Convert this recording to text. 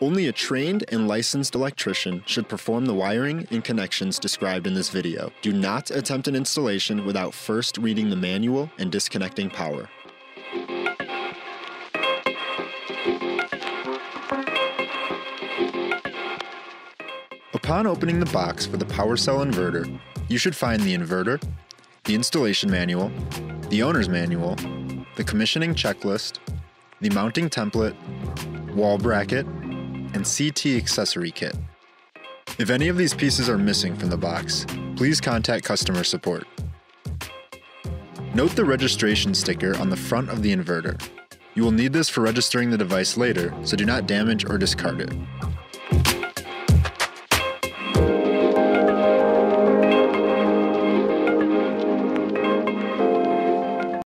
Only a trained and licensed electrician should perform the wiring and connections described in this video. Do not attempt an installation without first reading the manual and disconnecting power. Upon opening the box for the PWRcell inverter, you should find the inverter, the installation manual, the owner's manual, the commissioning checklist, the mounting template, wall bracket, and CT accessory kit. If any of these pieces are missing from the box, please contact customer support. Note the registration sticker on the front of the inverter. You will need this for registering the device later, so do not damage or discard it.